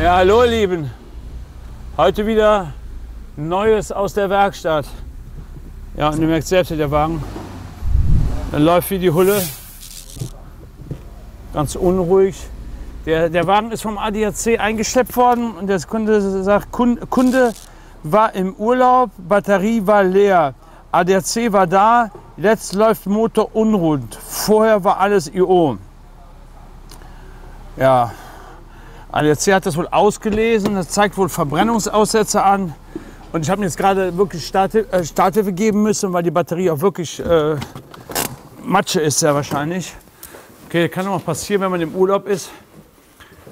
Ja, hallo, ihr Lieben. Heute wieder Neues aus der Werkstatt. Ja, und ihr merkt selbst, der Wagen dann läuft wie die Hulle. Ganz unruhig. Der, der Wagen ist vom ADAC eingeschleppt worden und der Kunde sagt, Kunde, war im Urlaub, Batterie war leer. ADAC war da, jetzt läuft Motor unrund. Vorher war alles IO. Ja, ADAC hat das wohl ausgelesen, das zeigt wohl Verbrennungsaussätze an. Und ich habe mir jetzt gerade wirklich Starthilfe, äh, Starthilfe geben müssen, weil die Batterie auch wirklich äh, Matsche ist sehr wahrscheinlich. Okay, kann auch passieren, wenn man im Urlaub ist,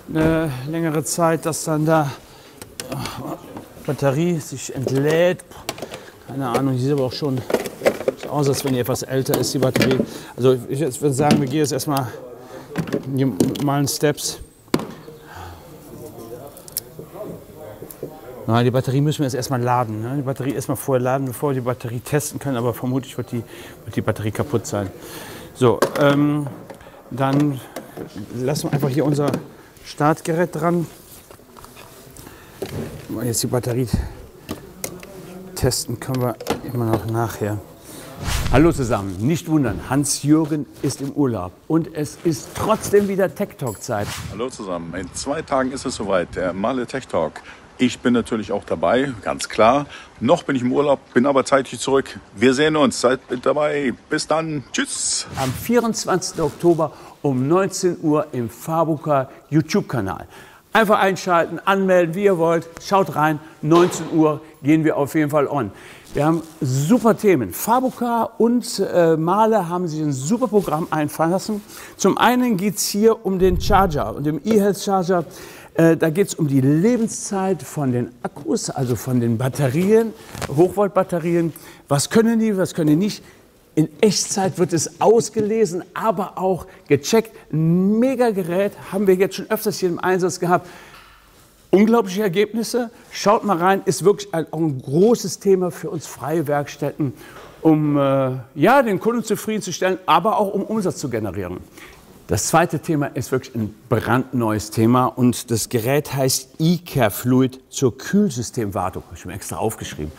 eine längere Zeit, dass dann da äh, Batterie sich entlädt. Keine Ahnung, sieht aber auch schon aus, als wenn die etwas älter ist, die Batterie. Also ich würde sagen, wir gehen jetzt erstmal die normalen Steps. Na, die Batterie müssen wir jetzt erstmal laden. Ne? Die Batterie erstmal vorher laden, bevor wir die Batterie testen können, aber vermutlich wird die, wird die Batterie kaputt sein. So, ähm, dann lassen wir einfach hier unser Startgerät dran. Jetzt die Batterie testen können wir immer noch nachher. Hallo zusammen, nicht wundern, Hans-Jürgen ist im Urlaub und es ist trotzdem wieder Tech Talk Zeit. Hallo zusammen, in zwei Tagen ist es soweit, der Male Tech Talk. Ich bin natürlich auch dabei, ganz klar. Noch bin ich im Urlaub, bin aber zeitig zurück. Wir sehen uns, seid mit dabei. Bis dann, tschüss. Am 24. Oktober um 19 Uhr im Fabuka YouTube-Kanal. Einfach einschalten, anmelden, wie ihr wollt. Schaut rein, 19 Uhr gehen wir auf jeden Fall on. Wir haben super Themen. Fabuka und äh, Male haben sich ein super Programm einfallen lassen. Zum einen geht es hier um den Charger und dem E-Health Charger. Äh, da geht es um die Lebenszeit von den Akkus, also von den Batterien, Hochvoltbatterien. Was können die, was können die nicht? In Echtzeit wird es ausgelesen, aber auch gecheckt. Ein Mega-Gerät haben wir jetzt schon öfters hier im Einsatz gehabt. Unglaubliche Ergebnisse. Schaut mal rein, ist wirklich ein, ein großes Thema für uns freie Werkstätten, um äh, ja, den Kunden zufriedenzustellen, aber auch um Umsatz zu generieren. Das zweite Thema ist wirklich ein brandneues Thema und das Gerät heißt eCare Fluid zur Kühlsystemwartung. Ich habe extra aufgeschrieben.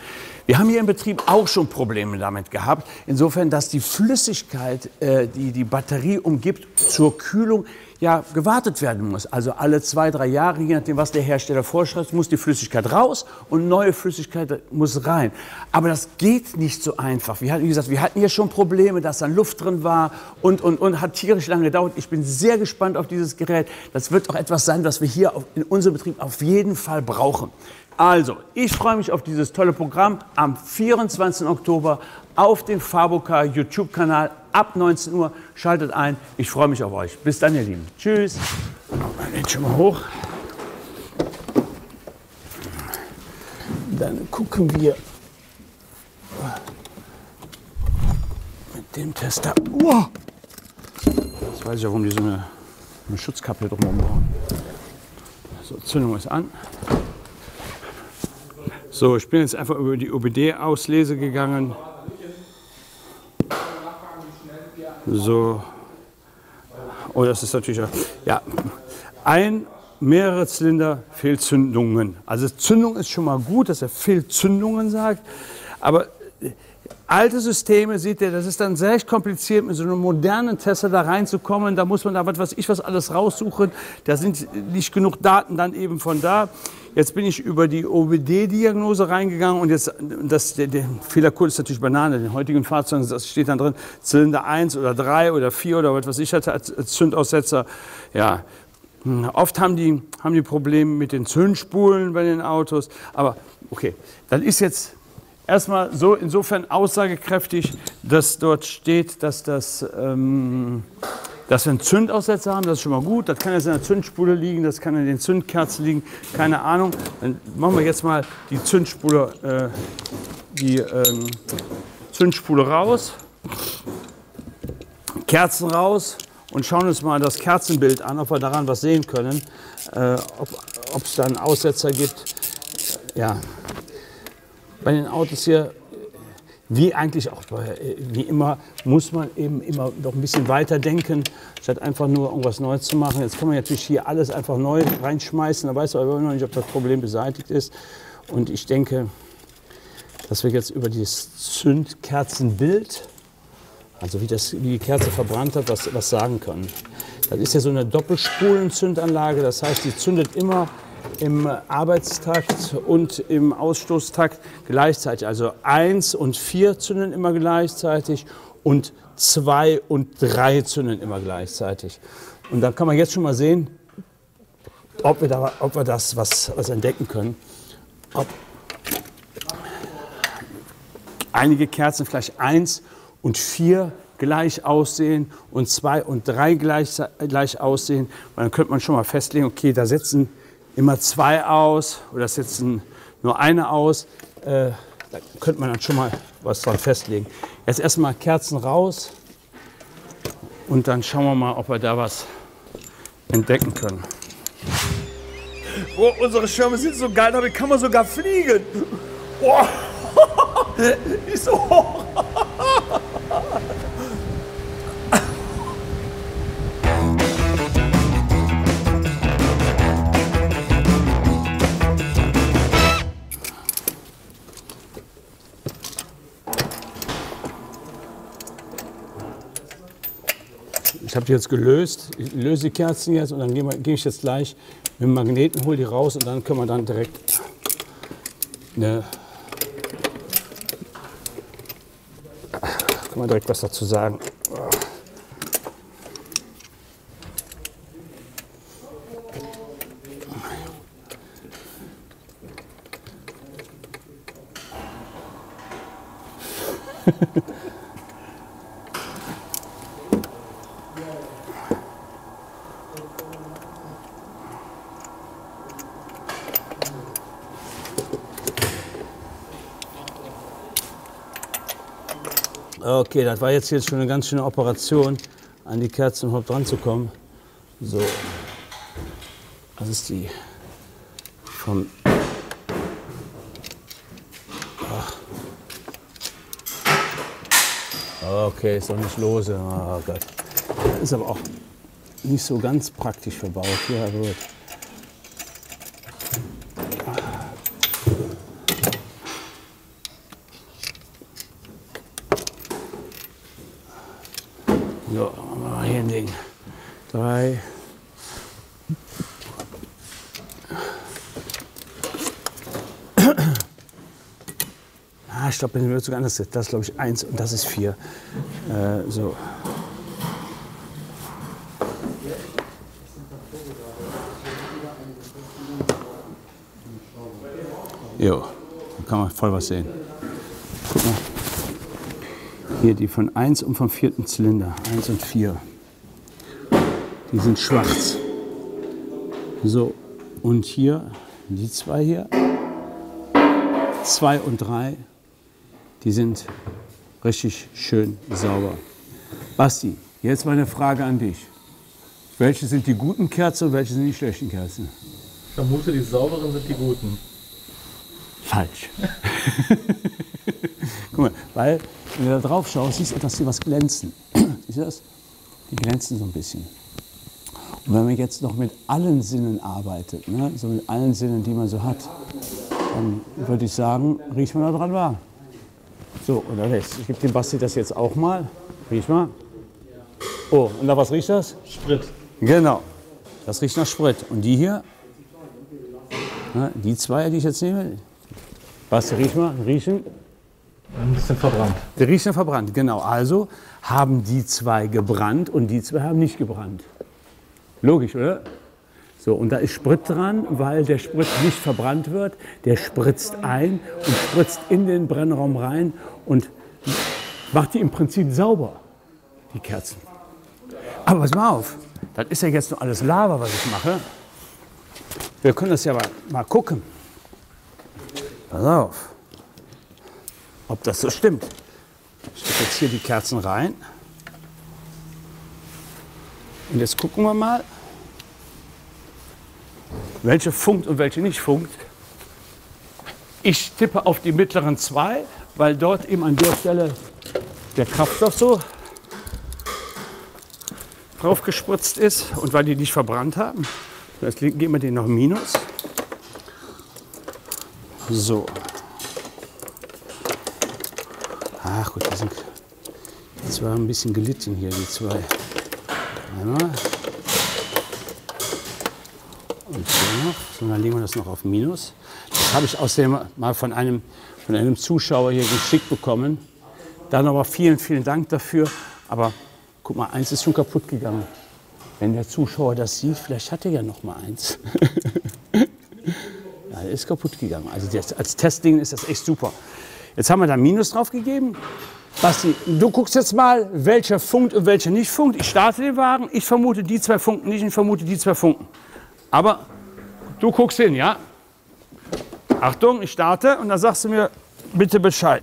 Wir haben hier im Betrieb auch schon Probleme damit gehabt. Insofern, dass die Flüssigkeit, äh, die die Batterie umgibt, zur Kühlung ja gewartet werden muss. Also alle zwei, drei Jahre, je nachdem, was der Hersteller vorschreibt, muss die Flüssigkeit raus und neue Flüssigkeit muss rein. Aber das geht nicht so einfach. Wir hatten, wie gesagt, wir hatten hier schon Probleme, dass dann Luft drin war und, und, und hat tierisch lange gedauert. Ich bin sehr gespannt auf dieses Gerät. Das wird auch etwas sein, was wir hier in unserem Betrieb auf jeden Fall brauchen. Also, ich freue mich auf dieses tolle Programm am 24. Oktober auf dem Faboka YouTube-Kanal ab 19 Uhr. Schaltet ein. Ich freue mich auf euch. Bis dann, ihr Lieben. Tschüss. Jetzt schon mal hoch. Dann gucken wir mit dem Tester. Wow. Jetzt weiß ich auch, warum die so eine, eine Schutzkappe drumherum brauchen. So, Zündung ist an. So, ich bin jetzt einfach über die OBD-Auslese gegangen. So. Oh, das ist natürlich, ja, ein, mehrere Zylinder, Fehlzündungen. Also Zündung ist schon mal gut, dass er Fehlzündungen sagt, aber alte Systeme, sieht ihr, das ist dann sehr kompliziert, mit so einem modernen Tester da reinzukommen. Da muss man da was weiß ich was alles raussuchen. Da sind nicht genug Daten dann eben von da. Jetzt bin ich über die OBD-Diagnose reingegangen und jetzt, das, der, der Fehlercode ist natürlich Banane. In den heutigen Fahrzeugen das steht dann drin, Zylinder 1 oder 3 oder 4 oder was weiß ich hatte als Zündaussetzer. Ja, hm, Oft haben die, haben die Probleme mit den Zündspulen bei den Autos. Aber okay, dann ist jetzt erstmal so insofern aussagekräftig, dass dort steht, dass das ähm, dass wir einen Zündaussetzer haben, das ist schon mal gut. Das kann jetzt in der Zündspule liegen, das kann in den Zündkerzen liegen, keine Ahnung. Dann machen wir jetzt mal die Zündspule, äh, die ähm, Zündspule raus, Kerzen raus und schauen uns mal das Kerzenbild an, ob wir daran was sehen können, äh, ob es da einen Aussetzer gibt. Ja, bei den Autos hier wie eigentlich auch äh, wie immer, muss man eben immer noch ein bisschen weiter denken, statt einfach nur irgendwas Neues zu machen. Jetzt kann man natürlich hier alles einfach neu reinschmeißen, da weiß man aber noch nicht, ob das Problem beseitigt ist. Und ich denke, dass wir jetzt über dieses Zündkerzenbild, also wie, das, wie die Kerze verbrannt hat, was, was sagen können. Das ist ja so eine Doppelspulenzündanlage, das heißt, die zündet immer im Arbeitstakt und im Ausstoßtakt gleichzeitig. Also 1 und 4 zünden immer gleichzeitig und 2 und 3 zünden immer gleichzeitig. Und da kann man jetzt schon mal sehen, ob wir, da, ob wir das was, was entdecken können. Ob einige Kerzen vielleicht 1 und 4 gleich aussehen und 2 und 3 gleich, gleich aussehen. Und dann könnte man schon mal festlegen, okay, da setzen immer zwei aus oder setzen nur eine aus. Äh, da könnte man dann schon mal was dran festlegen. Jetzt erstmal Kerzen raus und dann schauen wir mal, ob wir da was entdecken können. Oh, unsere Schirme sind so geil, damit kann man sogar fliegen. Oh, ist so hoch. Ich habe die jetzt gelöst. Ich löse die Kerzen jetzt und dann gehe, gehe ich jetzt gleich mit dem Magneten, hole die raus und dann können wir dann direkt eine, kann man direkt was dazu sagen. Okay, das war jetzt, jetzt schon eine ganz schöne Operation, an die Kerzen überhaupt dran zu kommen. So, das ist die vom. Ach. Okay, ist doch nicht lose. Oh Gott. Ist aber auch nicht so ganz praktisch verbaut. Ja, gut. So, machen wir mal hier ein Ding. Drei. Ah, ich glaube, wenn wir anders. Das ist, glaube ich, eins und das ist vier. Äh, so. Jo, da kann man voll was sehen. Guck mal. Hier die von 1 und vom vierten Zylinder, 1 und 4. Die sind schwarz. So, und hier, die zwei hier, 2 und 3, die sind richtig schön sauber. Basti, jetzt meine Frage an dich. Welche sind die guten Kerzen und welche sind die schlechten Kerzen? Ich vermute, die sauberen sind die guten. Falsch. Guck mal, weil wenn du da drauf schaust, siehst du, dass sie was glänzen. Siehst du das? Die glänzen so ein bisschen. Und wenn man jetzt noch mit allen Sinnen arbeitet, ne, so mit allen Sinnen, die man so hat, dann würde ich sagen, riech mal da dran war. So, oder lässt. Ich gebe dem Basti das jetzt auch mal. Riech mal. Oh, und nach was riecht das? Sprit. Genau. Das riecht nach Sprit. Und die hier, ne, die zwei, die ich jetzt nehme, Basti, riech mal, riechen. Ein bisschen verbrannt. Die riechen verbrannt, genau. Also haben die zwei gebrannt und die zwei haben nicht gebrannt. Logisch, oder? So, und da ist Sprit dran, weil der Sprit nicht verbrannt wird. Der spritzt ein und spritzt in den Brennraum rein und macht die im Prinzip sauber, die Kerzen. Aber pass mal auf, das ist ja jetzt nur alles Lava, was ich mache. Wir können das ja mal, mal gucken. Pass auf ob das so stimmt. Ich stecke jetzt hier die Kerzen rein. Und jetzt gucken wir mal, welche funkt und welche nicht funkt. Ich tippe auf die mittleren zwei, weil dort eben an der Stelle der Kraftstoff so drauf gespritzt ist und weil die nicht verbrannt haben. Jetzt geben wir den noch Minus. So. Ach gut, die sind zwar ein bisschen gelitten hier, die zwei. Einmal. Und so noch. So, dann legen wir das noch auf Minus. Das habe ich außerdem mal von einem, von einem Zuschauer hier geschickt bekommen. Dann aber vielen, vielen Dank dafür. Aber guck mal, eins ist schon kaputt gegangen. Wenn der Zuschauer das sieht, vielleicht hat er ja noch mal eins. ja, ist kaputt gegangen. Also das, als Testding ist das echt super. Jetzt haben wir da Minus drauf gegeben. Basti, du guckst jetzt mal, welcher funkt und welcher nicht funkt. Ich starte den Wagen. Ich vermute, die zwei funken nicht. Ich vermute, die zwei funken. Aber du guckst hin, ja? Achtung, ich starte und dann sagst du mir bitte Bescheid.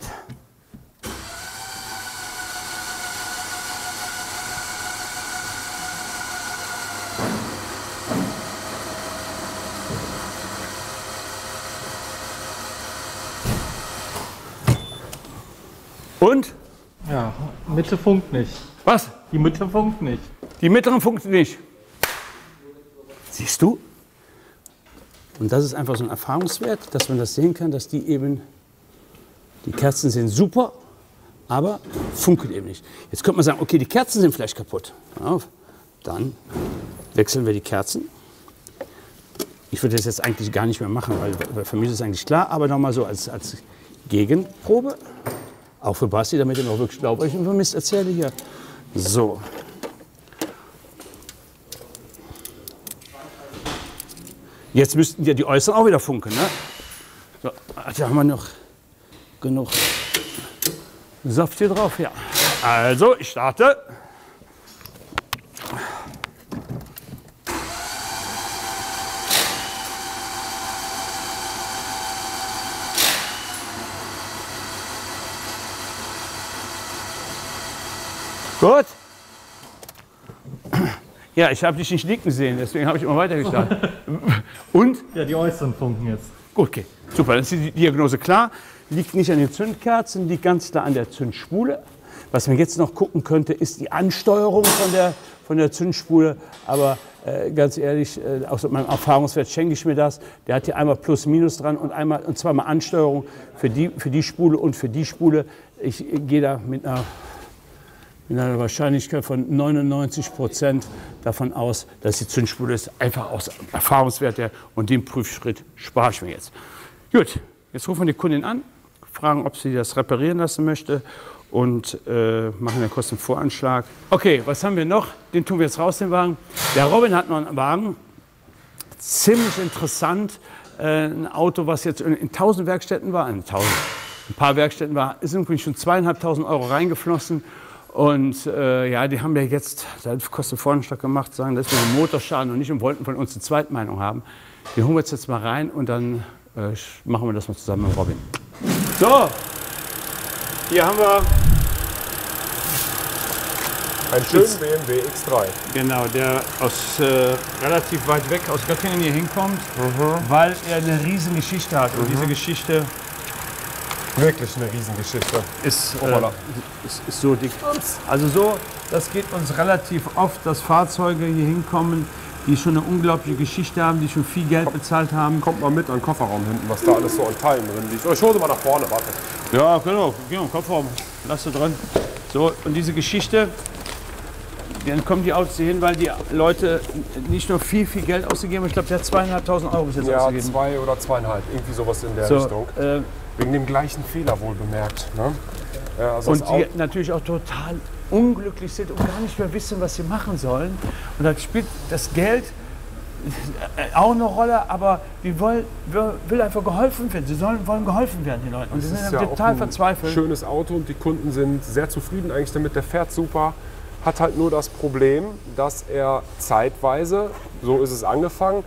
Und? Ja, Mitte funkt nicht. Was? Die Mitte funkt nicht. Die mittleren funken nicht. Siehst du? Und das ist einfach so ein Erfahrungswert, dass man das sehen kann, dass die eben, die Kerzen sind super, aber funkeln eben nicht. Jetzt könnte man sagen, okay, die Kerzen sind vielleicht kaputt. Dann wechseln wir die Kerzen. Ich würde das jetzt eigentlich gar nicht mehr machen, weil, für mich ist es eigentlich klar, aber nochmal so als, als Gegenprobe. Auch für Basti, damit er noch wirklich glaubt, ich über Mist erzähle hier. So. Jetzt müssten ja die Äußeren auch wieder funken. Ne? So, da haben wir noch genug Saft hier drauf. Ja. Also, ich starte. Gut. Ja, ich habe dich nicht nicken sehen, deswegen habe ich immer weiter gestartet. Und? Ja, die äußeren funken jetzt. Gut, okay, super, dann ist die Diagnose klar. Liegt nicht an den Zündkerzen, liegt ganz klar an der Zündspule. Was man jetzt noch gucken könnte, ist die Ansteuerung von der, von der Zündspule. Aber äh, ganz ehrlich, äh, aus meinem Erfahrungswert schenke ich mir das. Der hat hier einmal Plus, Minus dran und, einmal, und zweimal Ansteuerung für die, für die Spule und für die Spule. Ich äh, gehe da mit einer mit einer Wahrscheinlichkeit von 99 Prozent davon aus, dass die Zündspule ist, einfach aus Erfahrungswert her. Und den Prüfschritt spare ich mir jetzt. Gut, jetzt rufen wir die Kundin an, fragen, ob sie das reparieren lassen möchte und äh, machen einen Kostenvoranschlag. Okay, was haben wir noch? Den tun wir jetzt raus, den Wagen. Der Robin hat noch einen Wagen. Ziemlich interessant. Äh, ein Auto, was jetzt in, in 1000 Werkstätten war, in 1000, ein paar Werkstätten war, ist irgendwie schon zweieinhalbtausend Euro reingeflossen. Und äh, ja, die haben ja jetzt Kostenvoranschlag gemacht, sagen, das ist ein Motorschaden und nicht und wollten von uns eine Zweitmeinung haben. Die holen wir jetzt, jetzt mal rein und dann äh, machen wir das mal zusammen mit Robin. So, hier haben wir Einen schönen BMW X3. Genau, der aus äh, relativ weit weg aus Göttingen hier hinkommt, weil er eine riesen Geschichte hat. Und diese Geschichte Wirklich eine Riesengeschichte. ist, äh, ist, ist so dick. Also so, das geht uns relativ oft, dass Fahrzeuge hier hinkommen, die schon eine unglaubliche Geschichte haben, die schon viel Geld bezahlt haben. Kommt mal mit an den Kofferraum hinten, was da alles so an Teilen drin liegt. Oh, ich hole sie mal nach vorne, warte. Ja, genau, genau, Kopfraum, lass du drin. So, und diese Geschichte, dann kommen die Autos hier hin, weil die Leute nicht nur viel, viel Geld ausgegeben haben, ich glaube, der hat zweieinhalbtausend Euro bis jetzt Ja, ausgegeben. zwei oder zweieinhalb, irgendwie sowas in der So, Richtung. äh, Wegen dem gleichen Fehler wohl bemerkt. Ne? Ja, also und die natürlich auch total unglücklich sind und gar nicht mehr wissen, was sie machen sollen. Und da spielt das Geld äh, auch eine Rolle, aber die wollen, will will einfach geholfen werden. Sie sollen, wollen geholfen werden, die Leute. Und sie sind ja total ein verzweifelt. schönes Auto und die Kunden sind sehr zufrieden eigentlich damit. Der fährt super. Hat halt nur das Problem, dass er zeitweise, so ist es angefangen,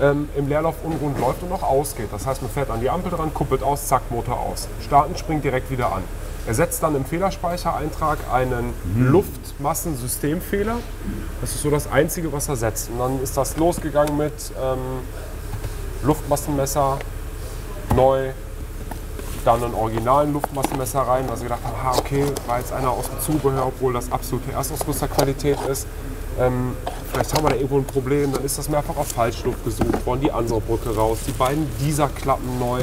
ähm, im Leerlauf unrund läuft und auch ausgeht. Das heißt, man fährt an die Ampel dran, kuppelt aus, zack, Motor aus. Starten, springt direkt wieder an. Er setzt dann im Fehlerspeichereintrag einen Luftmassensystemfehler. Das ist so das Einzige, was er setzt. Und dann ist das losgegangen mit ähm, Luftmassenmesser, neu, dann einen originalen Luftmassenmesser rein, weil sie gedacht haben, ah, okay, war jetzt einer aus dem Zubehör, obwohl das absolute Erstausrüsterqualität ist. Ähm, vielleicht haben wir da irgendwo ein Problem, dann ist das mehrfach auf Falschluft gesucht worden, die Ansaugbrücke raus, die beiden Dieser-Klappen neu.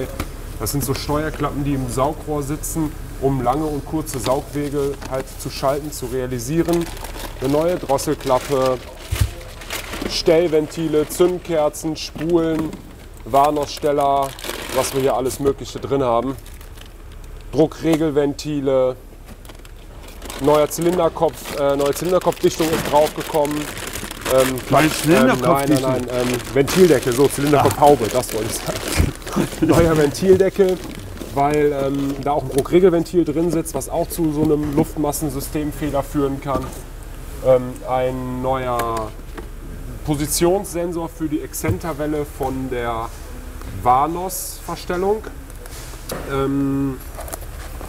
Das sind so Steuerklappen, die im Saugrohr sitzen, um lange und kurze Saugwege halt zu schalten, zu realisieren. Eine neue Drosselklappe, Stellventile, Zündkerzen, Spulen, Warnaussteller, was wir hier alles Mögliche drin haben. Druckregelventile, neuer Zylinderkopf, äh, neue Zylinderkopfdichtung ist draufgekommen. Ähm, ähm, Zylinderkopfdichtung? Nein, nein, nein, ähm, Ventildeckel, so Zylinderkopfhaube, das wollte ich sagen. Neuer Ventildeckel, weil ähm, da auch ein Druckregelventil drin sitzt, was auch zu so einem Luftmassensystemfehler führen kann. Ähm, ein neuer Positionssensor für die Exzenterwelle von der Vanos-Verstellung. Ähm,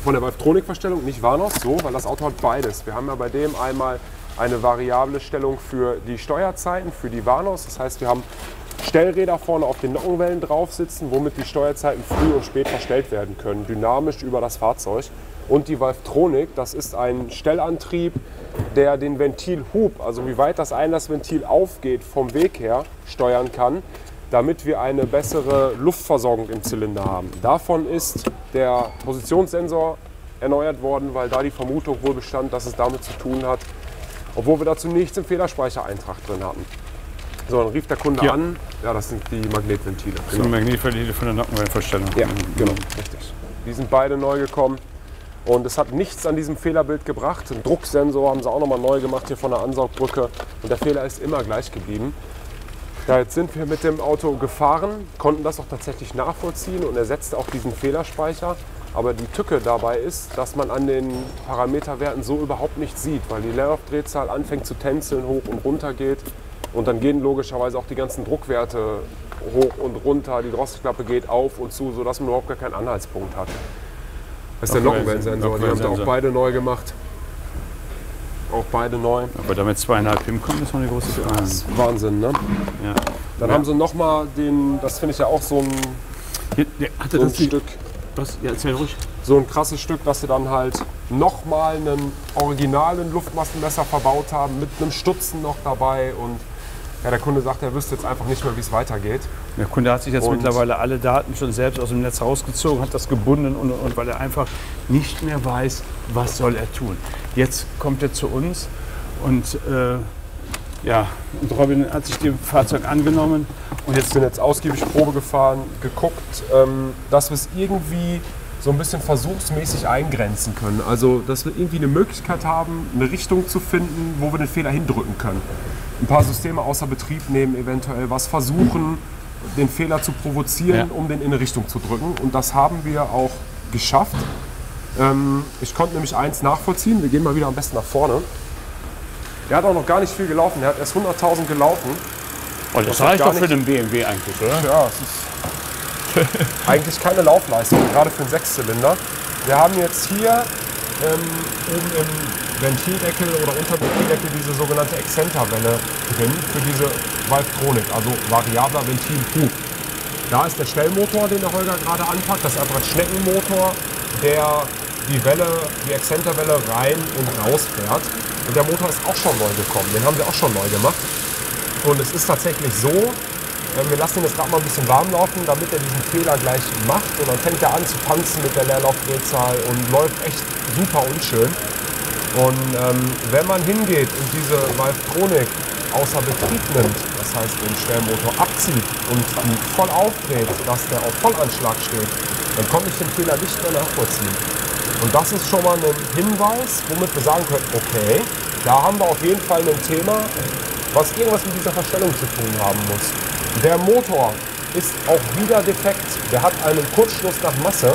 von der Valvetronic-Verstellung, nicht Vanos, so, weil das Auto hat beides. Wir haben ja bei dem einmal eine variable Stellung für die Steuerzeiten, für die Vanos. Das heißt, wir haben Stellräder vorne auf den Nockenwellen drauf sitzen, womit die Steuerzeiten früh und spät verstellt werden können, dynamisch über das Fahrzeug. Und die Valvetronic, das ist ein Stellantrieb, der den Ventilhub, also wie weit das Einlassventil aufgeht vom Weg her, steuern kann, damit wir eine bessere Luftversorgung im Zylinder haben. Davon ist der Positionssensor erneuert worden, weil da die Vermutung wohl bestand, dass es damit zu tun hat, obwohl wir dazu nichts im Fehlerspeichereintrag drin hatten. So, dann rief der Kunde Ja. an, ja, das sind die Magnetventile. So ein Magnetverliere von der Nockenwellenverstellung. Ja, genau, richtig. Die sind beide neu gekommen. Und es hat nichts an diesem Fehlerbild gebracht. Ein Drucksensor haben sie auch nochmal neu gemacht hier von der Ansaugbrücke. Und der Fehler ist immer gleich geblieben. Ja, jetzt sind wir mit dem Auto gefahren, konnten das auch tatsächlich nachvollziehen und ersetzte auch diesen Fehlerspeicher. Aber die Tücke dabei ist, dass man an den Parameterwerten so überhaupt nichts sieht, weil die Leerlaufdrehzahl anfängt zu tänzeln, hoch und runter geht. Und dann gehen logischerweise auch die ganzen Druckwerte hoch und runter. Die Drosselklappe geht auf und zu, sodass man überhaupt gar keinen Anhaltspunkt hat. Das ist der Nockenwellensensor. Die haben sie auch beide neu gemacht. Auch beide neu. Aber damit zweieinhalb hinkommen, ist noch eine große Frage. Das ist Wahnsinn, ne? Ja. Dann haben sie nochmal den, das finde ich ja auch so ein, hatte so ein die, Stück, was, ja, erzähl ruhig. so ein krasses Stück, dass sie dann halt nochmal einen originalen Luftmassenmesser verbaut haben, mit einem Stutzen noch dabei. Und ja, der Kunde sagt, er wüsste jetzt einfach nicht mehr, wie es weitergeht. Der Kunde hat sich jetzt Und- mittlerweile alle Daten schon selbst aus dem Netz rausgezogen, hat das gebunden und, und weil er einfach nicht mehr weiß, was soll er tun. Jetzt kommt er zu uns und äh, ja, und Robin hat sich dem Fahrzeug angenommen und jetzt bin jetzt ausgiebig Probe gefahren, geguckt, ähm, dass wir es irgendwie so ein bisschen versuchsmäßig eingrenzen können. Also, dass wir irgendwie eine Möglichkeit haben, eine Richtung zu finden, wo wir den Fehler hindrücken können. Ein paar Systeme außer Betrieb nehmen, eventuell was versuchen, den Fehler zu provozieren, Ja. um den in eine Richtung zu drücken. Und das haben wir auch geschafft. Ähm, ich konnte nämlich eins nachvollziehen. Wir gehen mal wieder am besten nach vorne. Der hat auch noch gar nicht viel gelaufen. Der hat erst 100.000 gelaufen. oh, das, das reicht doch für nicht- den BMW eigentlich, oder? Ja, es ist eigentlich keine Laufleistung, gerade für einen Sechszylinder. Wir haben jetzt hier ähm, oben im Ventildeckel oder unter Ventildeckel diese sogenannte Exzenterwelle drin für diese Valvetronik, also variabler Ventilhub. Da ist der Stellmotor, den der Holger gerade anpackt. Das ein Schneckenmotor, der die Welle, die Exzenterwelle rein und raus fährt. Und der Motor ist auch schon neu gekommen. Den haben wir auch schon neu gemacht. Und es ist tatsächlich so, äh, wir lassen ihn jetzt gerade mal ein bisschen warm laufen, damit er diesen Fehler gleich macht. Und dann fängt er an zu tanzen mit der Leerlaufdrehzahl und läuft echt super unschön. Und ähm, wenn man hingeht und diese Valvetronik außer Betrieb nimmt, das heißt den Stellmotor abzieht und die voll aufdreht, dass der auf Vollanschlag steht, dann konnte ich den Fehler nicht mehr nachvollziehen. Und das ist schon mal ein Hinweis, womit wir sagen können, okay, da haben wir auf jeden Fall ein Thema, was irgendwas mit dieser Verstellung zu tun haben muss. Der Motor ist auch wieder defekt. Der hat einen Kurzschluss nach Masse.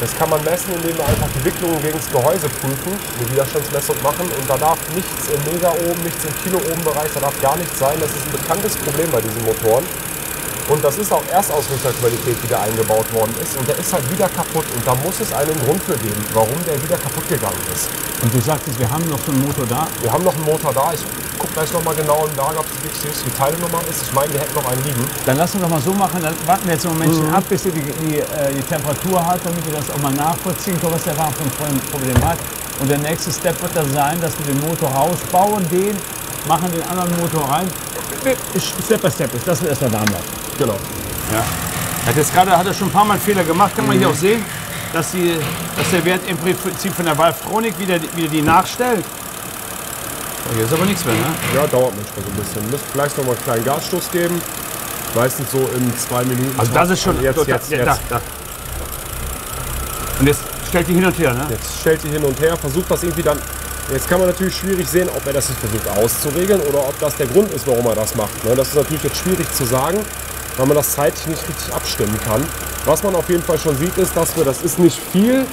Das kann man messen, indem wir einfach die Wicklungen gegen das Gehäuse prüfen, eine Widerstandsmessung machen. Und da darf nichts im Mega oben, nichts im Kilo oben Bereich, da darf gar nichts sein. Das ist ein bekanntes Problem bei diesen Motoren. Und das ist auch Erstausrüsterqualität, die da eingebaut worden ist. Und der ist halt wieder kaputt. Und da muss es einen Grund für geben, warum der wieder kaputt gegangen ist. Und du sagtest, wir haben noch so einen Motor da. Wir haben noch einen Motor da. Ich gucke gleich nochmal genau im Lager, ob die wirklich die Teilnummer ist. Ich meine, wir hätten noch einen liegen. Dann lass uns doch mal so machen, dann warten wir jetzt einen Momentchen ab, bis ihr die, die, äh, die Temperatur hat, damit ihr das auch mal nachvollziehen könnt, was der Wagen für ein Problem hat. Und der nächste Step wird dann sein, dass wir den Motor rausbauen, den, machen den anderen Motor rein. Step by Step ist, das wird erstmal warm laufen. Genau. Ja. Hat jetzt gerade hat er schon ein paar Mal Fehler gemacht, kann man hier auch sehen, dass, die, dass der Wert im Prinzip von der Valvetronik wieder, wieder die nachstellt. So, hier ist aber nichts mehr, ne? Ja, dauert manchmal so ein bisschen. Müsst vielleicht noch mal einen kleinen Gasstoß geben. Meistens so in zwei Minuten. Also das ist schon Jetzt, da, jetzt, da, jetzt. Da, da. Und jetzt stellt die hin und her, ne? Jetzt stellt die hin und her, versucht das irgendwie dann. Jetzt kann man natürlich schwierig sehen, ob er das jetzt versucht auszuregeln oder ob das der Grund ist, warum er das macht. ne? Das ist natürlich jetzt schwierig zu sagen, weil man das zeitlich nicht richtig abstimmen kann. Was man auf jeden Fall schon sieht, ist, dass wir, das ist nicht viel,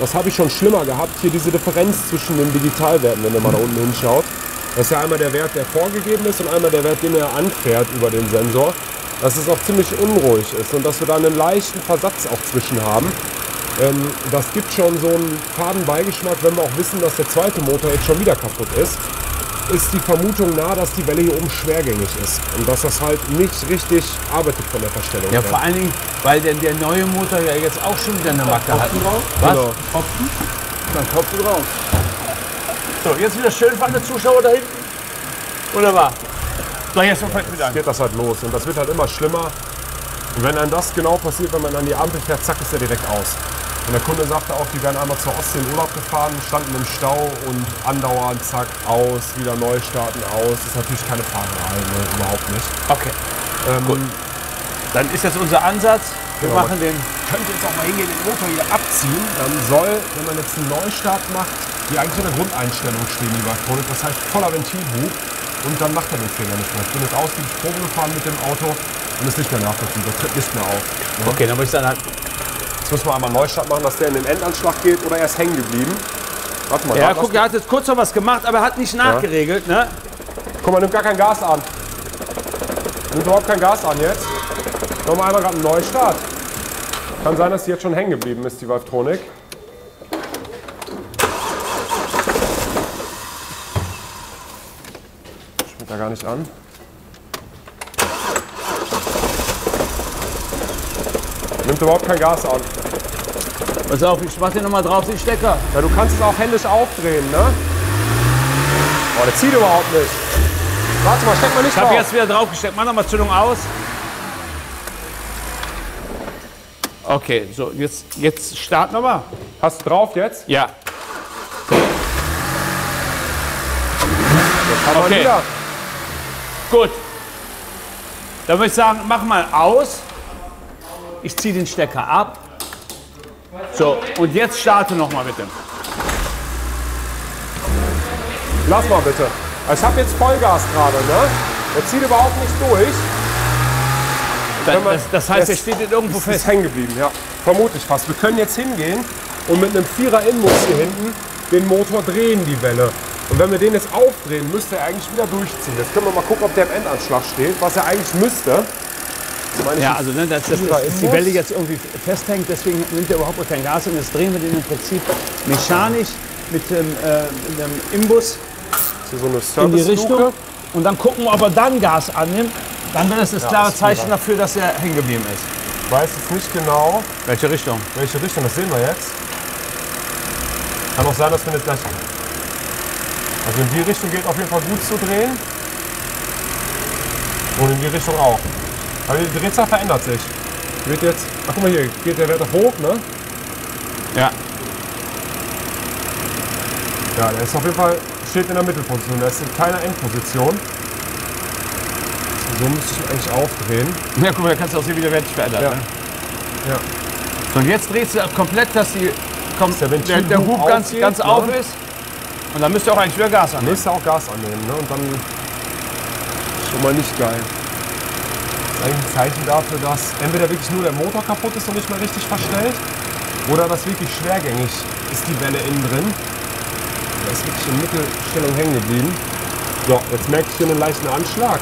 das habe ich schon schlimmer gehabt, hier diese Differenz zwischen den Digitalwerten, wenn ihr mal da unten hinschaut. Das ist ja einmal der Wert, der vorgegeben ist und einmal der Wert, den er anfährt über den Sensor. Dass es auch ziemlich unruhig ist und dass wir da einen leichten Versatz auch zwischen haben. Ähm, das gibt schon so einen faden Beigeschmack, wenn wir auch wissen, dass der zweite Motor jetzt schon wieder kaputt ist. Ist die Vermutung nahe, dass die Welle hier oben schwergängig ist und dass das halt nicht richtig arbeitet von der Verstellung Ja, her. vor allen Dingen, weil der, der neue Motor ja jetzt auch schon wieder eine Macke hat. Was? Genau. Dann Tropfen drauf. So, jetzt wieder schön für alle Zuschauer da hinten. Wunderbar. So, jetzt fängt wieder an. geht das halt los. Und das wird halt immer schlimmer. Und wenn einem das genau passiert, wenn man an die Ampel fährt, zack, ist er direkt aus. Und der Kunde sagte auch, die werden einmal zur Ostsee in Urlaub gefahren, standen im Stau und andauernd, zack, aus, wieder neu starten, aus. Das ist natürlich keine Fahrerei, ne? überhaupt nicht. Okay, Ähm, Gut. dann ist jetzt unser Ansatz. Wir Genau. machen den. Könnt jetzt auch mal hingehen, den Motor hier abziehen. Dann soll, wenn man jetzt einen Neustart macht, die eigentlich in der Grundeinstellung stehen, die Valvetronik. Das heißt voller Ventilbug. Und dann macht er den Fehler nicht mehr. Ich bin jetzt ausgiebig Probe gefahren mit dem Auto und ist nicht mehr nachvollziehbar. Tritt nicht mehr auf. Ne? Okay, dann würde ich sagen, halt- Jetzt müssen wir einmal Neustart machen, dass der in den Endanschlag geht oder er ist hängen geblieben. Warte mal, ja, guck, er hat jetzt kurz noch was gemacht, aber er hat nicht nachgeregelt. Ne? guck mal, nimmt gar kein Gas an. Nimmt überhaupt kein Gas an jetzt. Nochmal einmal gerade einen Neustart. Kann sein, dass die jetzt schon hängen geblieben ist, die Valvetronik. Schmeckt da gar nicht an. Nimmt überhaupt kein Gas an. Pass auf, ich mach den noch mal drauf, den Stecker. Ja, du kannst es auch händisch aufdrehen, ne? Oh, der zieht überhaupt nicht. Warte mal, steck mal nicht Ich habe drauf. jetzt wieder draufgesteckt. Mach noch mal Zündung aus. Okay, so, jetzt, jetzt starten wir mal. Hast du drauf jetzt? Ja. Okay. Gut. Dann würde ich sagen, mach mal aus. Ich ziehe den Stecker ab. So, und jetzt starte noch mal bitte. Lass mal bitte. Ich habe jetzt Vollgas gerade, ne? Er zieht überhaupt nicht durch. Das, man- das, das heißt, er steht jetzt irgendwo Ist fest. hängen geblieben, ja. Vermute ich fast. Wir können jetzt hingehen und mit einem Vierer Inbus hier hinten den Motor drehen, die Welle. Und wenn wir den jetzt aufdrehen, müsste er eigentlich wieder durchziehen. Jetzt können wir mal gucken, ob der im Endanschlag steht, was er eigentlich müsste. Das Ja, also ne, dass, dass, Vierer dass die. Welle jetzt irgendwie festhängt, deswegen nimmt er überhaupt kein Gas und jetzt drehen wir den im Prinzip mechanisch mit dem, äh, mit dem Imbus ist so in die. Richtung und dann gucken, ob er dann Gas annimmt. Dann wäre das das klare ist Zeichen dafür, dass er hängen geblieben ist. Ich weiß jetzt nicht genau, Welche Richtung? welche Richtung, das sehen wir jetzt. Kann auch sein, dass wir jetzt gleich... Also in die Richtung geht auf jeden Fall gut zu drehen. Und in die Richtung auch. Aber die Drehzahl verändert sich. Wird jetzt... Ach guck mal hier, geht der Wert hoch, ne? Ja. Ja, der ist auf jeden Fall... Steht in der Mittelposition, der ist in keiner Endposition. So müsste ich ihn eigentlich aufdrehen. Ja, guck mal, da kannst du auch sehen, wie der Wert sich verändert. Ja. Ne? Ja. So, und jetzt drehst du komplett, dass die, kommt, der der, der Hub ganz, aufgeht, ganz ne? auf ist. Und dann müsst ihr auch eigentlich wieder Gas annehmen. Müsste auch Gas annehmen, ne? Und dann schon mal nicht geil. Ein Zeichen dafür, dass entweder wirklich nur der Motor kaputt ist und nicht mehr richtig verstellt, oder dass wirklich schwergängig ist die Welle innen drin. Da ist wirklich in Mittelstellung hängen geblieben. So, jetzt merke ich hier einen leichten Anschlag.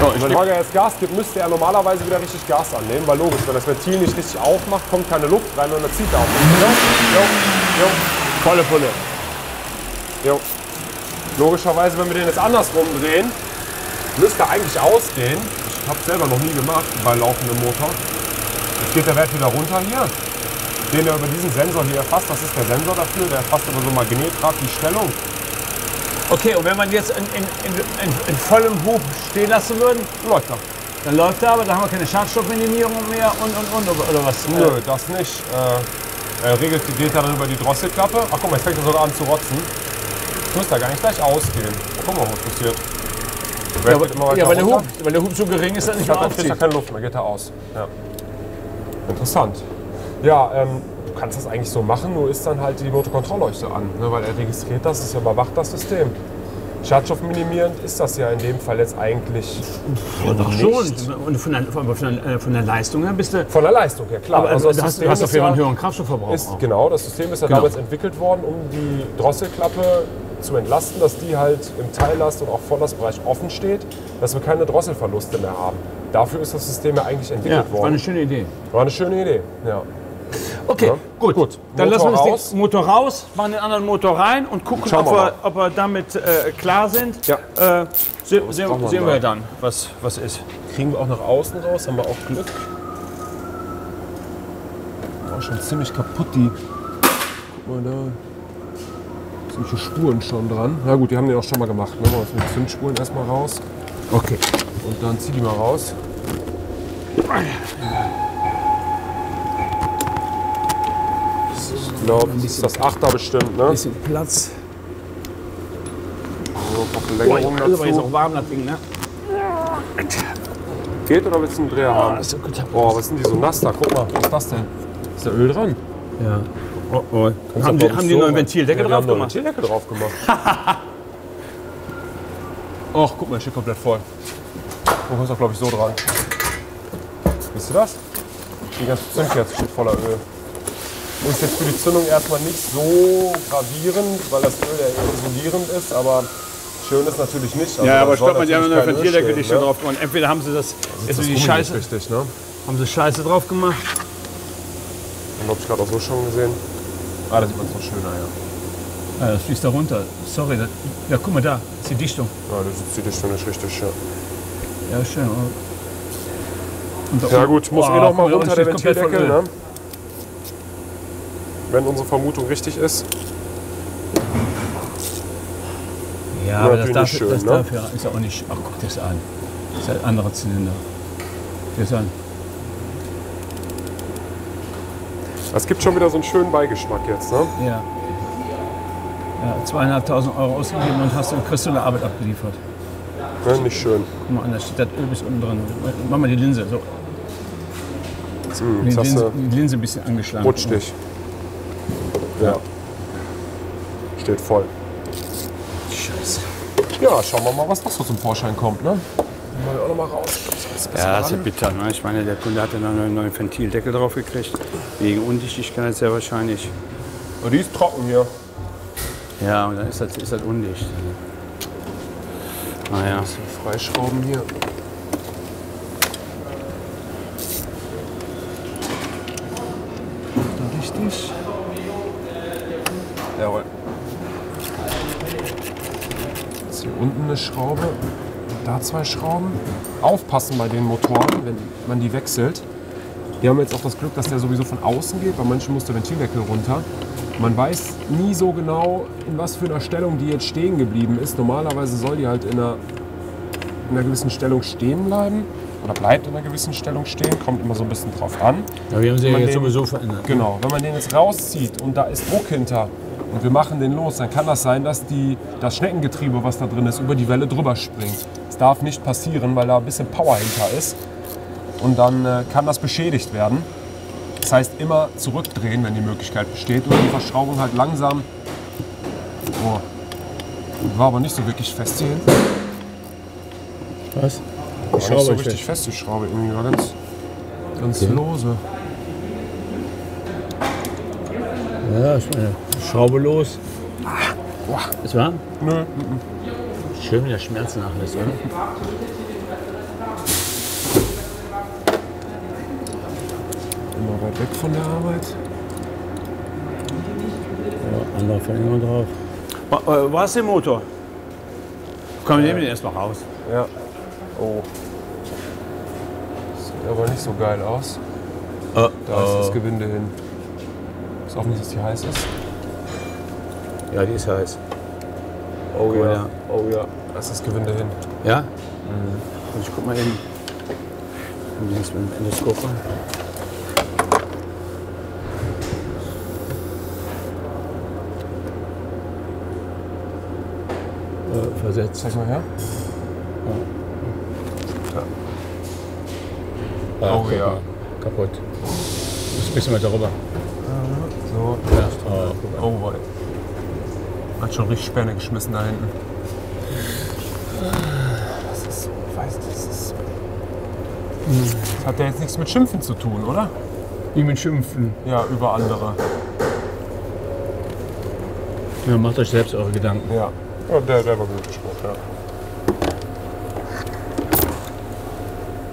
So, Wenn Holger jetzt Gas gibt, müsste er normalerweise wieder richtig Gas annehmen, weil logisch, wenn das Ventil nicht richtig aufmacht, kommt keine Luft rein und dann zieht er auch nicht. Jo, jo, volle Pulle. jo, jo. Logischerweise, wenn wir den jetzt andersrum drehen, müsste eigentlich ausgehen. Ich habe es selber noch nie gemacht bei laufendem Motor. Jetzt geht der Wert wieder runter hier. Den er über diesen Sensor hier erfasst, das ist der Sensor dafür, der erfasst über so ein Magnetrad die Stellung. Okay, und wenn man jetzt in, in, in, in, vollem Hub stehen lassen würden, Läuft er. dann läuft er, aber da haben wir keine Schadstoffminimierung mehr und und und oder was? Nö, das nicht. Äh, er regelt, geht dann über die Drosselklappe. Ach guck mal, jetzt fängt er sogar an zu rotzen. Das müsste er gar nicht gleich ausgehen. Guck mal, was passiert. Ja, immer aber, weiter ja, weil, der. Hub, weil der Hub so gering ist, dass er nicht mehr aufzieht. keine Luft mehr, geht er aus. Ja. Interessant. Ja, ähm, du kannst das eigentlich so machen, nur ist dann halt die Motorkontrollleuchte an, ne, weil er registriert das, es überwacht das System. Schadstoffminimierend ist das ja in dem Fall jetzt eigentlich Doch nicht. schon. Und von der, von, von, der, von der Leistung her bist du. Von der Leistung her, klar. Aber Also du das hast, System du hast auf jeden Fall einen ja- höheren Kraftstoffverbrauch. Ist, genau, das System ist ja Genau. damals entwickelt worden, um die Drosselklappe zu entlasten, dass die halt im Teillast- und auch Volllastbereich offen steht, dass wir keine Drosselverluste mehr haben. Dafür ist das System ja eigentlich Ja, entwickelt war eine worden. schöne Idee. War eine schöne Idee, ja. Okay, Ja. gut. Gut. Dann Motor lassen wir raus. Ding Motor raus, machen den anderen Motor rein und gucken, ob wir ob wir damit äh, klar sind. Ja. Äh, se wir sehen mal. wir dann, was, was ist. Kriegen wir auch nach außen raus, haben wir auch Glück. War schon ziemlich kaputt, die. Guck mal da. Solche Spuren schon dran. Na gut, die haben die auch schon mal gemacht. Ne? Machen wir den Zündspuren erstmal raus. Okay. Und dann zieh die mal raus. Ich glaube, das ist das Achter bestimmt, ne? Bisschen Platz. So, Verlängerung das ist aber jetzt auch dazu. warm, das Ding, ne? Geht oder willst du einen Dreher haben? Boah, was sind die so nass da? Guck mal, was ist das denn? Ist da Öl dran? Ja. Oh, oh. Haben die, haben ich, die so neuen rein- Ventildeckel ja, die drauf gemacht? Ventildeckel drauf gemacht. Och, guck mal, steht komplett voll. Du kommst doch, glaube ich, so dran. Siehst du das? Die ganze Zündkerze steht voller Öl. Und ist jetzt für die Zündung erstmal nicht so gravierend, weil das Öl ja isolierend ist, aber schön ist natürlich nicht. Also Ja, aber stopp mal, die haben stehen, nicht schon ne? drauf gemacht. Entweder haben sie das, Das also die Gummi Scheiße, richtig, ne? haben sie Scheiße drauf gemacht. Den habe ich gerade auch so schon gesehen. Ah, da sieht man es noch schöner, ja. Ja, das fließt da runter. Sorry, das, ja, guck mal da, ist die Dichtung. Ja, das ist die Dichtung nicht richtig, ja. Ja, schön. Ja gut, muss Boah, eh noch mal runter der Ventildeckel, Öl. ne? Wenn unsere Vermutung richtig ist. Ja, aber das darf, schön, das ne? darf ja, ist ja auch nicht. Ach, guck dir das an. Das ist ein anderer Zylinder. Das an. Das gibt schon wieder so einen schönen Beigeschmack jetzt, ne? Ja. Ja, zweieinhalbtausend Euro ausgegeben und hast, kriegst du eine Arbeit abgeliefert. ne? Nicht schön. Guck mal an, da steht das Öl bis unten drin. Mach mal die Linse. So. Hm, Die Linse, die Linse ein bisschen angeschlagen. rutscht dich. Ja. Steht voll. Scheiße. Ja, schauen wir mal, was noch so zum Vorschein kommt, ne? Mal auch noch mal raus. Ein Ja, das ist ja bisschen bitter. Ne? Ich meine, der Kunde hat ja noch einen neuen Ventildeckel drauf gekriegt. Wegen Undichtigkeit sehr wahrscheinlich. ran. Oh, Die ist trocken hier. Ja, und dann ist das, ist das undicht. Naja. Freischrauben hier. Richtig. Jawohl. Jetzt hier unten eine Schraube, da zwei Schrauben. Aufpassen bei den Motoren, wenn man die wechselt. Die haben jetzt auch das Glück, dass der sowieso von außen geht. Bei manchen muss der Ventildeckel runter. Man weiß nie so genau, in was für einer Stellung die jetzt stehen geblieben ist. Normalerweise soll die halt in einer, in einer gewissen Stellung stehen bleiben. Oder bleibt in einer gewissen Stellung stehen. Kommt immer so ein bisschen drauf an. Ja, wir haben sie ja jetzt den- sowieso verändert. Genau, wenn man den jetzt rauszieht und da ist Druck hinter und wir machen den los, dann kann das sein, dass die, das Schneckengetriebe, was da drin ist, über die Welle drüber springt. Das darf nicht passieren, weil da ein bisschen Power hinter ist. Und dann äh, kann das beschädigt werden. Das heißt, immer zurückdrehen, wenn die Möglichkeit besteht. Und die Verschraubung halt langsam. Oh. War aber nicht so wirklich fest hier hinten. Was? War nicht so richtig fest, die Schraube irgendwie. War ganz, ganz lose. Ja, ich meine, Schraube los. Ist warm? Nö. Schön, wie der Schmerz nachlässt, oder? Immer weit weg von der Arbeit. Ja, andere Verlängerung drauf. Wo hast du den Motor? Komm, wir nehmen den erstmal raus. Ja. Oh. Sieht aber nicht so geil aus. Oh, Da ist das Gewinde hin. Ist auch nicht, dass die heiß ist. Ja, die ist heiß. Oh ja. ja. Oh ja. Da ist das Gewinde hin. Ja? Und ich guck mal eben. Wir das mit dem Endoskop rein? Äh, versetzt. Zeig mal her. Ah, Oh ja. mal. Kaputt. Das bisschen weiter rüber. So. Ja. Oh. Oh, boy. Hat schon richtig Späne geschmissen da hinten. Das ist so, ich weiß, das ist. Das hat ja jetzt nichts mit Schimpfen zu tun, oder? Wie mit Schimpfen. Ja, über andere. Ja, macht euch selbst eure Gedanken. Ja. ja der, der war gut Spruch, ja.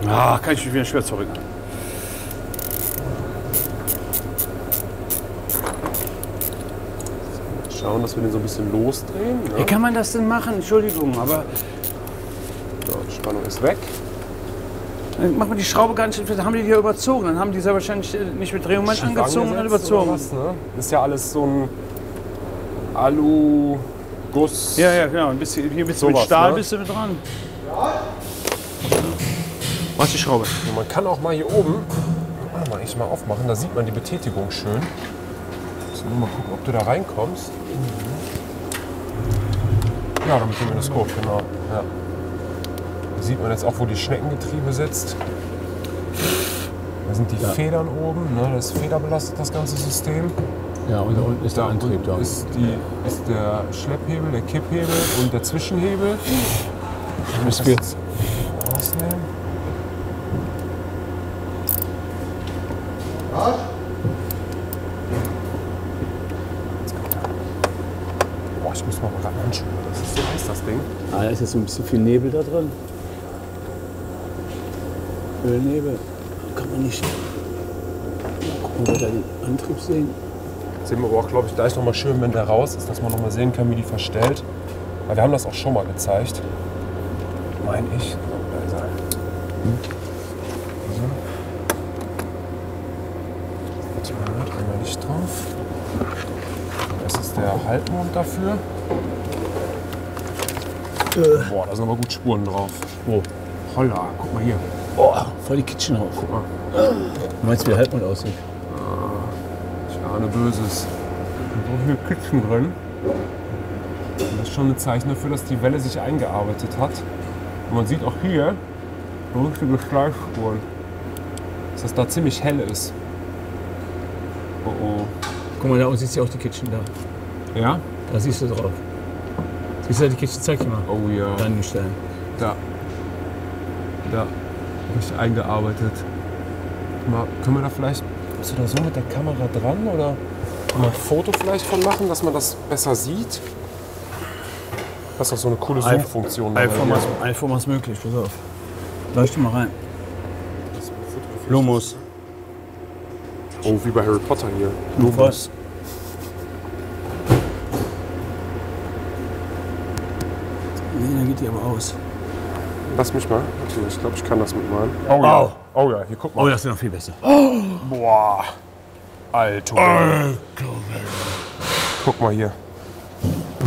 Ah, kann ich mich wieder schwer zurück. Schauen, dass wir den so ein bisschen losdrehen. Wie Ne? kann man das denn machen? Entschuldigung, aber ist weg. dann macht man die Schraube gar nicht, dann haben die die ja überzogen. Dann haben die sie wahrscheinlich äh, nicht mit Drehmoment Schief angezogen und oder überzogen. Was, ne? Ist ja alles so ein Alu-Guss. Ja, ja, genau. Ein bisschen, hier bist du mit Sowas, Stahl ne? bist du mit dran. Was die Schraube? Und man kann auch mal hier oben, ah, mal ich mal aufmachen, da sieht man die Betätigung schön. Muss nur mal gucken, ob du da reinkommst. Ja, da mit dem Endoskop, genau. Ja. Da sieht man jetzt auch, wo die Schneckengetriebe sitzt. Da sind die Federn oben, ne? das federbelastet, das ganze System. Ja, und da unten ist der Antrieb da. Ist, die, ist der Schlepphebel, der Kipphebel und der Zwischenhebel. Ich muss das wir- jetzt rausnehmen. Boah, ich muss mal gerade Handschuhe. Das ist so heiß, das Ding. Ah, da ist jetzt ein bisschen viel Nebel da drin. Ölnebel. Kann man nicht. Mal gucken, ob wir da den Antrieb sehen. Sehen wir aber auch, glaube ich, gleich noch mal schön, wenn der raus ist, dass man noch mal sehen kann, wie die verstellt. Weil wir haben das auch schon mal gezeigt. Mein ich. So, da ist er. So. Warte mal, drehen wir Licht drauf. Das ist der Halbmond dafür. Boah, da sind aber gut Spuren drauf. Wo? Holla, guck mal hier. Oh, voll die Kitchen auf. Guck mal. Du meinst, wie der Halbmond aussieht? Ich ahne Böses. Und so viel Kitchen drin. Das ist schon ein Zeichen dafür, dass die Welle sich eingearbeitet hat. Und man sieht auch hier so richtige Schleifspuren. Dass das da ziemlich hell ist. Oh oh. Guck mal, da unten siehst du auch die Kitchen da. Ja? Da siehst du drauf. Siehst du da die Kitchen? Zeig dir mal. Oh ja. An den Stellen. Da. Da. Richtig eingearbeitet. Mal, können wir da vielleicht. Bist du da so mit der Kamera dran oder mal ein Foto vielleicht von machen, dass man das besser sieht? Das ist doch so eine coole Zoom-Funktion. iPhone ist möglich, pass auf. Leuchte mal rein. Lumos. Oh, wie bei Harry Potter hier. Lumos. Nee, dann geht die aber aus. Lass mich mal. Ich glaube, ich kann das mitmalen. Oh ja. Oh ja, hier guck Oh, mal. das ist noch viel besser. Boah. Alter. Welle. Guck mal hier.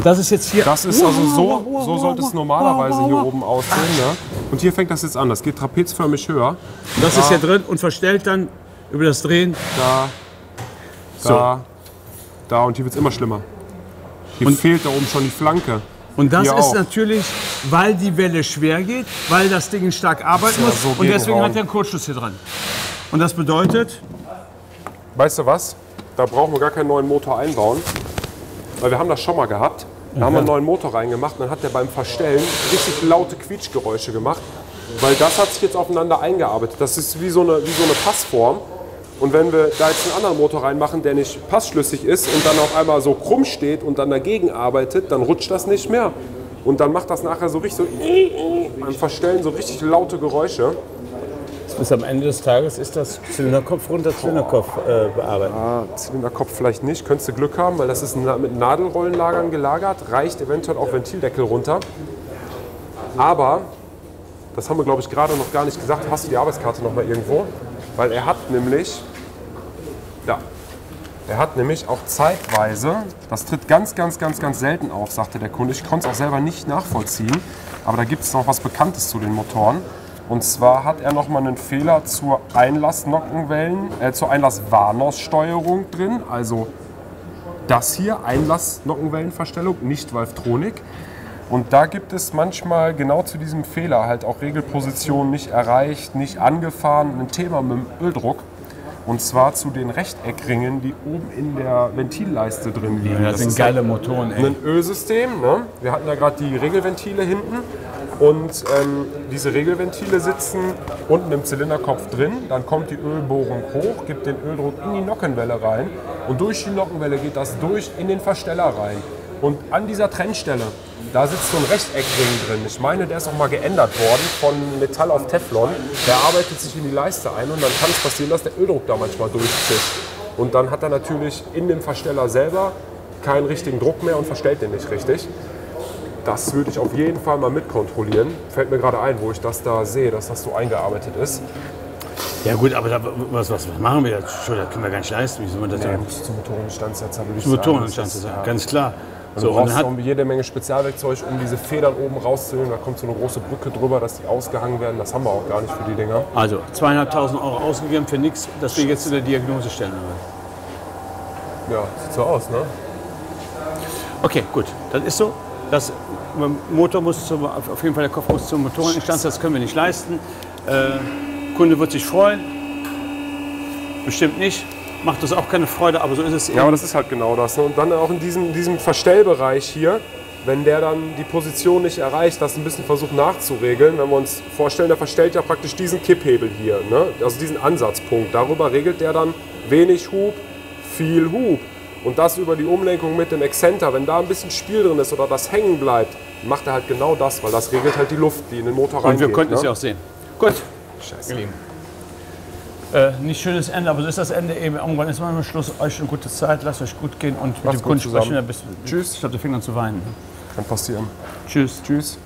Das ist jetzt hier. Das ist also so, so sollte es normalerweise hier oben aussehen. Ne? Und hier fängt das jetzt an. Das geht trapezförmig höher. Das ist hier drin und verstellt dann über das Drehen. Da, da, da und hier wird es immer schlimmer. Hier fehlt da oben schon die Flanke. Und das Hier ist auch. natürlich, weil die Welle schwer geht, weil das Ding stark arbeiten muss. so und deswegen hat er einen Kurzschluss hier dran. Und das bedeutet, Weißt du was? Da brauchen wir gar keinen neuen Motor einbauen. Weil wir haben das schon mal gehabt. Da haben wir einen neuen Motor reingemacht. Dann hat der beim Verstellen richtig laute Quietschgeräusche gemacht. Weil das hat sich jetzt aufeinander eingearbeitet. Das ist wie so eine, wie so eine Passform. Und wenn wir da jetzt einen anderen Motor reinmachen, der nicht passschlüssig ist und dann auf einmal so krumm steht und dann dagegen arbeitet, dann rutscht das nicht mehr. Und dann macht das nachher so richtig so beim Verstellen so richtig laute Geräusche. bis am Ende des Tages ist das Zylinderkopf runter, Zylinderkopf äh, bearbeiten. Ah, Zylinderkopf vielleicht nicht. Könntest du Glück haben, weil das ist mit Nadelrollenlagern gelagert. Reicht eventuell auch Ventildeckel runter. Aber, das haben wir glaube ich gerade noch gar nicht gesagt, hast du die Arbeitskarte noch mal irgendwo? Weil er hat nämlich, ja, er hat nämlich auch zeitweise, das tritt ganz, ganz, ganz, ganz selten auf, sagte der Kunde. Ich konnte es auch selber nicht nachvollziehen, aber da gibt es noch was Bekanntes zu den Motoren. Und zwar hat er noch mal einen Fehler zur Einlassnockenwellen, äh, zur Einlass-Warnos-Steuerung drin. Also das hier, Einlass-Nockenwellenverstellung, nicht Valvetronik. Und da gibt es manchmal genau zu diesem Fehler halt auch Regelpositionen nicht erreicht, nicht angefahren, ein Thema mit dem Öldruck. Und zwar zu den Rechteckringen, die oben in der Ventilleiste drin liegen. das sind ist geile Motoren, ey. Ein Ölsystem. Ne? Wir hatten ja gerade die Regelventile hinten. Und ähm, diese Regelventile sitzen unten im Zylinderkopf drin. Dann kommt die Ölbohrung hoch, gibt den Öldruck in die Nockenwelle rein. Und durch die Nockenwelle geht das durch in den Versteller rein. Und an dieser Trennstelle, da sitzt so ein Rechteckring drin. Ich meine, der ist auch mal geändert worden von Metall auf Teflon. Der arbeitet sich in die Leiste ein und dann kann es passieren, dass der Öldruck da manchmal durchzischt. Und dann hat er natürlich in dem Versteller selber keinen richtigen Druck mehr und verstellt den nicht richtig. Das würde ich auf jeden Fall mal mitkontrollieren. Fällt mir gerade ein, wo ich das da sehe, dass das so eingearbeitet ist. Ja gut, aber da, was, was, was machen wir jetzt? Das können wir gar nicht leisten. Wie soll man das Ja, denn? muss zum Motorenstandsetzer, würde ich Zum sagen. Sagen, ja. ganz klar. So, So, du brauchst hat, auch jede Menge Spezialwerkzeug, um diese Federn oben rauszunehmen. Da kommt so eine große Brücke drüber, dass die ausgehangen werden. Das haben wir auch gar nicht für die Dinger. also zweieinhalbtausend Euro ausgegeben für nichts, dass wir jetzt zu der Diagnose stellen. Ja, sieht so aus, ne? Okay, gut, das ist so. Das Motor muss zum, auf jeden Fall der Kopf muss zum Motoreninstanz, das können wir nicht leisten. Äh, Kunde wird sich freuen. Bestimmt nicht. Macht uns auch keine Freude, aber so ist es eben. Ja, aber das ist halt genau das. Ne? Und dann auch in diesem, diesem Verstellbereich hier, wenn der dann die Position nicht erreicht, das ein bisschen versucht nachzuregeln. Wenn wir uns vorstellen, der verstellt ja praktisch diesen Kipphebel hier, ne? also diesen Ansatzpunkt. Darüber regelt der dann wenig Hub, viel Hub. Und das über die Umlenkung mit dem Exzenter. Wenn da ein bisschen Spiel drin ist oder das hängen bleibt, macht er halt genau das, weil das regelt halt die Luft, die in den Motor Und reingeht. wir konnten es ne? ja auch sehen. Gut, Scheiße. Äh, nicht schönes Ende, aber so ist das Ende eben. Irgendwann ist mal Schluss. Euch eine gute Zeit, lasst euch gut gehen und mit Macht's dem gut Kunden sprechen. Bis, Tschüss. Statt die Finger zu weinen. Kann passieren. Tschüss. Tschüss.